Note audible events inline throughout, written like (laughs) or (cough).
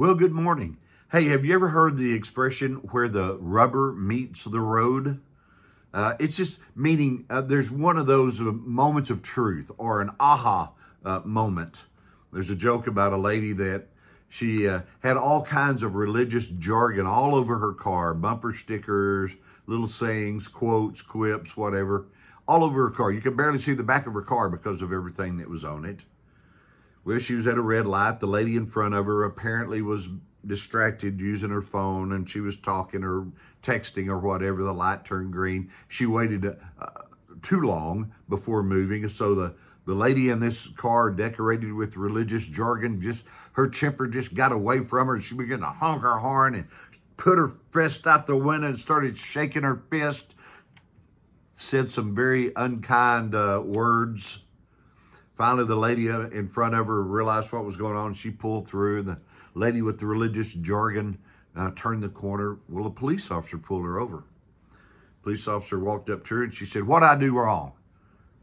Well, good morning. Hey, have you ever heard the expression where the rubber meets the road? Uh, it's just meaning uh, there's one of those uh, moments of truth or an aha uh, moment. There's a joke about a lady that she uh, had all kinds of religious jargon all over her car, bumper stickers, little sayings, quotes, quips, whatever, all over her car. You could barely see the back of her car because of everything that was on it. Well, she was at a red light. The lady in front of her apparently was distracted using her phone and she was talking or texting or whatever. The light turned green. She waited uh, too long before moving. So the, the lady in this car decorated with religious jargon, just her temper just got away from her. She began to honk her horn and put her fist out the window and started shaking her fist. Said some very unkind uh, words Finally, the lady in front of her realized what was going on. She pulled through. The lady with the religious jargon uh, turned the corner. Well, a police officer pulled her over. Police officer walked up to her and she said, what I do wrong?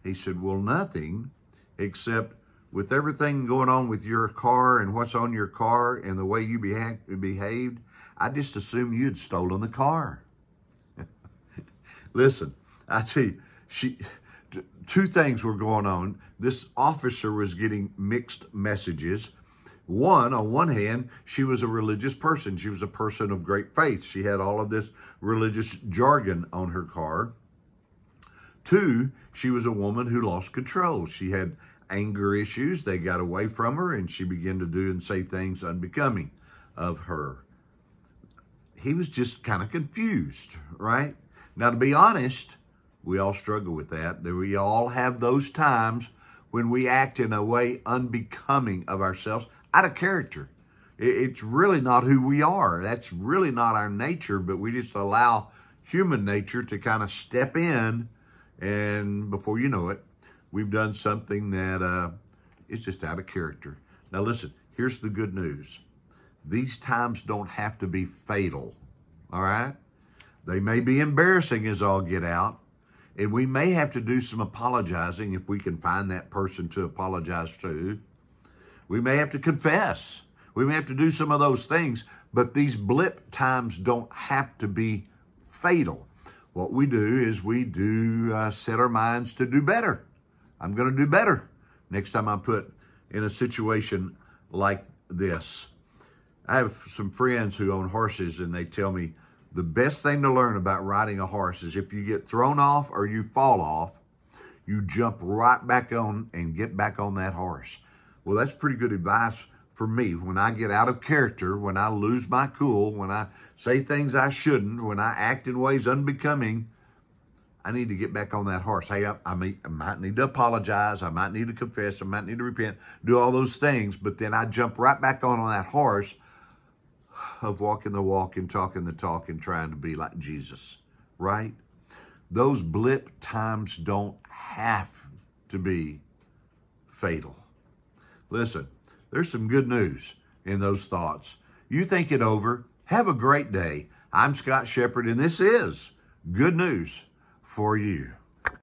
He said, well, nothing except with everything going on with your car and what's on your car and the way you beha behaved, I just assumed you had stolen the car. (laughs) Listen, I tell you, she, two things were going on. This officer was getting mixed messages. One, on one hand, she was a religious person. She was a person of great faith. She had all of this religious jargon on her car. Two, she was a woman who lost control. She had anger issues. They got away from her and she began to do and say things unbecoming of her. He was just kind of confused, right? Now, to be honest, we all struggle with that. We all have those times when we act in a way unbecoming of ourselves, out of character. It's really not who we are. That's really not our nature, but we just allow human nature to kind of step in, and before you know it, we've done something that uh, is just out of character. Now listen, here's the good news. These times don't have to be fatal, all right? They may be embarrassing as all get out, and we may have to do some apologizing if we can find that person to apologize to. We may have to confess. We may have to do some of those things, but these blip times don't have to be fatal. What we do is we do uh, set our minds to do better. I'm going to do better next time I'm put in a situation like this. I have some friends who own horses and they tell me, the best thing to learn about riding a horse is if you get thrown off or you fall off, you jump right back on and get back on that horse. Well, that's pretty good advice for me. When I get out of character, when I lose my cool, when I say things I shouldn't, when I act in ways unbecoming, I need to get back on that horse. Hey, I, I, may, I might need to apologize. I might need to confess. I might need to repent, do all those things. But then I jump right back on, on that horse of walking the walk and talking the talk and trying to be like Jesus, right? Those blip times don't have to be fatal. Listen, there's some good news in those thoughts. You think it over. Have a great day. I'm Scott Shepard, and this is good news for you.